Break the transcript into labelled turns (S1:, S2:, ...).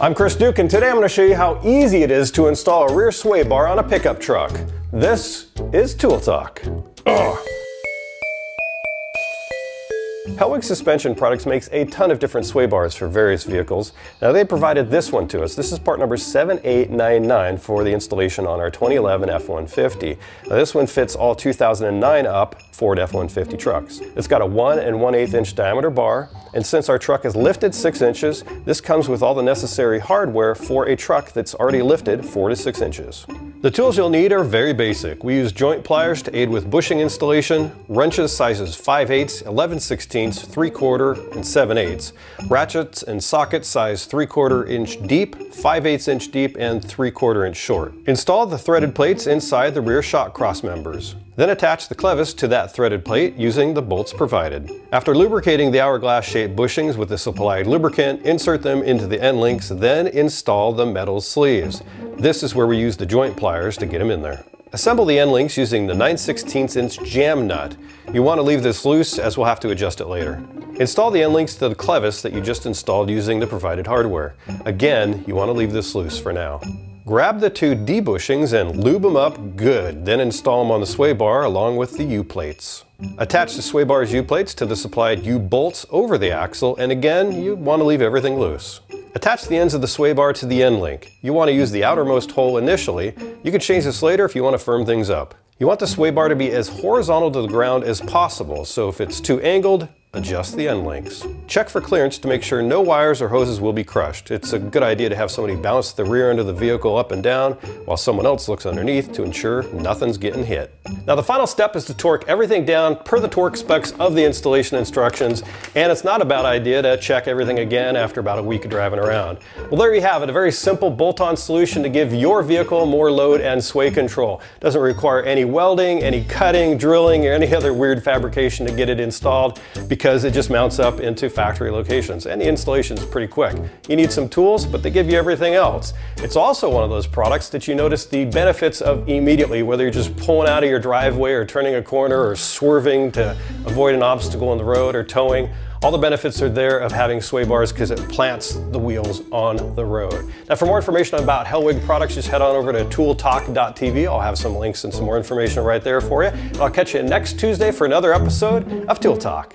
S1: I'm Chris Duke and today I'm going to show you how easy it is to install a rear sway bar on a pickup truck. This is Tool Talk. Ugh. Hellwig Suspension Products makes a ton of different sway bars for various vehicles. Now they provided this one to us. This is part number 7899 for the installation on our 2011 F-150. Now this one fits all 2009 up Ford F-150 trucks. It's got a 1 and 1 8 inch diameter bar, and since our truck is lifted 6 inches, this comes with all the necessary hardware for a truck that's already lifted 4 to 6 inches. The tools you'll need are very basic. We use joint pliers to aid with bushing installation, wrenches sizes 5 8 11 16 3 quarter, and 7 8 ratchets and sockets size 3 quarter inch deep, 5 8 inch deep, and 3 quarter inch short. Install the threaded plates inside the rear shock cross members. Then attach the clevis to that threaded plate using the bolts provided. After lubricating the hourglass shaped bushings with the supplied lubricant, insert them into the end links, then install the metal sleeves. This is where we use the joint pliers to get them in there. Assemble the end links using the 9 16 inch jam nut. You want to leave this loose as we'll have to adjust it later. Install the end links to the clevis that you just installed using the provided hardware. Again, you want to leave this loose for now. Grab the two D-bushings and lube them up good, then install them on the sway bar along with the U-plates. Attach the sway bar's U-plates to the supplied U-bolts over the axle, and again, you want to leave everything loose. Attach the ends of the sway bar to the end link. You want to use the outermost hole initially. You can change this later if you want to firm things up. You want the sway bar to be as horizontal to the ground as possible, so if it's too angled, adjust the end links. Check for clearance to make sure no wires or hoses will be crushed. It's a good idea to have somebody bounce the rear end of the vehicle up and down while someone else looks underneath to ensure nothing's getting hit. Now the final step is to torque everything down per the torque specs of the installation instructions, and it's not a bad idea to check everything again after about a week of driving around. Well there you have it, a very simple bolt-on solution to give your vehicle more load and sway control. Doesn't require any welding, any cutting, drilling, or any other weird fabrication to get it installed because it just mounts up into factory locations and the installation is pretty quick. You need some tools, but they give you everything else. It's also one of those products that you notice the benefits of immediately, whether you're just pulling out of your driveway or turning a corner or swerving to avoid an obstacle on the road or towing. All the benefits are there of having sway bars because it plants the wheels on the road. Now for more information about Hellwig products, just head on over to tooltalk.tv. I'll have some links and some more information right there for you. And I'll catch you next Tuesday for another episode of Tool Talk.